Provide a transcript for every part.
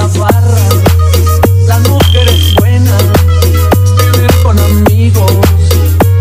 La barra, las mujeres buenas, vivir con amigos,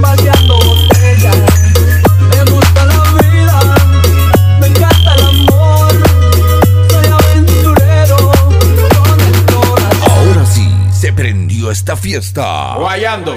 vaciando botellas. Me gusta la vida, me encanta el amor, soy aventurero con el corazón. Ahora sí, se prendió esta fiesta. Guayando.